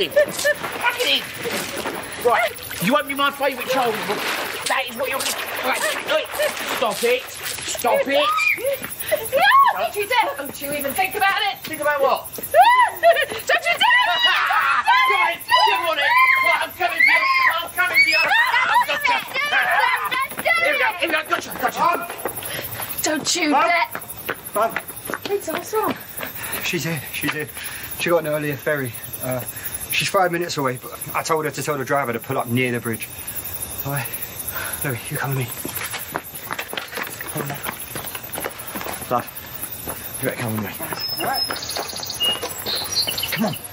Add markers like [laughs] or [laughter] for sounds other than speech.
at him. Look at him. Right, you won't be my favourite child, but that is what you're going to... Right. Stop it. Stop it. No, don't you dare! Don't you even think about it! Think about what? [laughs] don't [laughs] you dare! Come on, get on it. Right, I'm coming for you. I'm coming for you. I've got you. Here we go. Here we go. Gotcha. Gotcha. Don't you Mum? dare! Mum, Peter, what's wrong? she's here. She's here. She got an earlier ferry. Uh, she's five minutes away, but I told her to tell the driver to pull up near the bridge. All right. Louie, you come with me. Come on, now. You better come with me. All right. Come on.